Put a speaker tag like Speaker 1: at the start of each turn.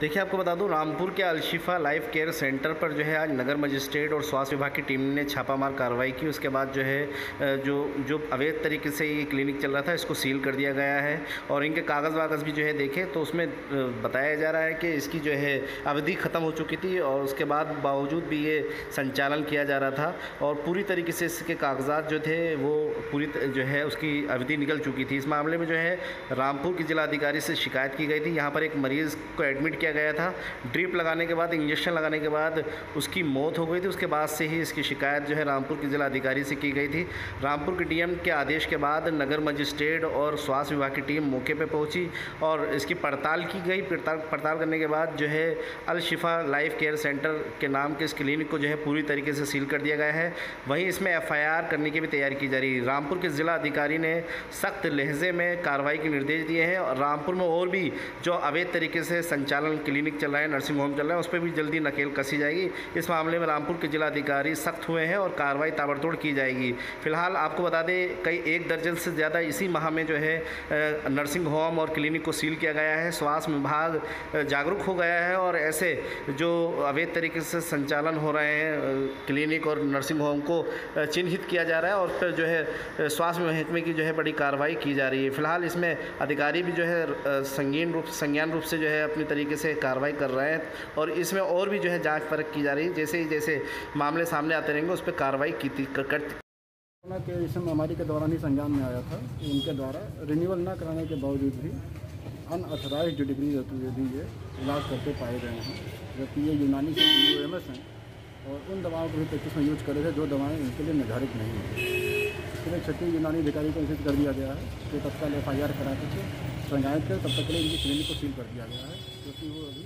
Speaker 1: देखिए, आपको बता दूँ, रामपुर के अलशिफा लाइफ केयर सेंटर पर जो है आज नगर मजिस्ट्रेट और स्वास्थ्य विभाग की टीम ने छापामार कार्रवाई की। उसके बाद जो है जो जो अवैध तरीके से ये क्लिनिक चल रहा था, इसको सील कर दिया गया है। और इनके कागज़ वागज़ भी जो है देखे तो उसमें बताया जा रहा है कि इसकी जो है अवधि ख़त्म हो चुकी थी और उसके बाद बावजूद भी ये संचालन किया जा रहा था और पूरी तरीके से इसके कागजात जो थे, वो पूरी जो है उसकी अवधि निकल चुकी थी। इस मामले में जो है, रामपुर की जिलाधिकारी से शिकायत की गई थी। यहाँ पर एक मरीज़ को एडमिट किया गया था। ड्रिप लगाने के बाद, इंजेक्शन लगाने के बाद उसकी मौत हो गई थी। उसके बाद से ही इसकी शिकायत जो है रामपुर की जिलाधिकारी से की गई थी। रामपुर के डीएम के आदेश के बाद नगर मजिस्ट्रेट और स्वास्थ्य विभाग की टीम मौके पर पहुँची और इसकी पड़ताल की गई। पड़ताल पड़ताल करने के बाद जो है अल शिफा लाइफ केयर सेंटर के नाम के इस क्लिनिक को जो है पूरी तरीके से सील कर दिया गया है। वहीं इसमें एफआईआर करने की भी तैयारी की जा रही है। रामपुर के ज़िला अधिकारी ने सख्त लहजे में कार्रवाई के निर्देश दिए हैं और रामपुर में और भी जो अवैध तरीके से संचालन क्लिनिक चल रहा है, नर्सिंग होम चल रहा है, उस पर भी जल्दी नकेल कसी जाएगी। इस मामले में रामपुर के जिलाधिकारी सख्त हुए हैं और कार्रवाई ताबड़तोड़ की जाएगी। फ़िलहाल आपको बता दें, कई एक दर्जन से ज़्यादा इसी माह में जो है नर्सिंग होम और क्लिनिक को सील किया गया है। स्वास्थ्य विभाग जागरूक हो गया है और ऐसे जो अवैध तरीके से संचालन हो रहे हैं क्लिनिक और नर्सिंग होम को चिन्हित किया जा रहा है और फिर जो है स्वास्थ्य महकमे की जो है बड़ी कार्रवाई की जा रही है। फ़िलहाल इसमें अधिकारी भी जो है संगीन रूप, संज्ञान रूप से जो है, अपने तरीके से कार्रवाई कर रहे हैं और इसमें और भी जो है जाँच परख की जा रही है। जैसे ही जैसे मामले सामने आते रहेंगे, उस पर कार्रवाई की कर
Speaker 2: कोरोना के इस महामारी के दौरान ही संज्ञान में आया था उनके द्वारा रिन्यूअल न कराने के बावजूद भी अनऑथराइज डिग्री भी ये इलाज करते पाए गए हैं जबकि ये यूनानी से यू एम एस हैं और उन दवाओं को भी प्रैक्टिस में यूज़ करे थे, जो दवाएँ इनके लिए निर्धारित नहीं हैं। इसके लिए यूनानी अधिकारी को घोषित कर दिया गया है कि तत्काल एफ़ आई आर करा करके संज्ञानित कर, तब तक के लिए इनकी क्लिनिक को सील कर दिया गया है, क्योंकि वो अभी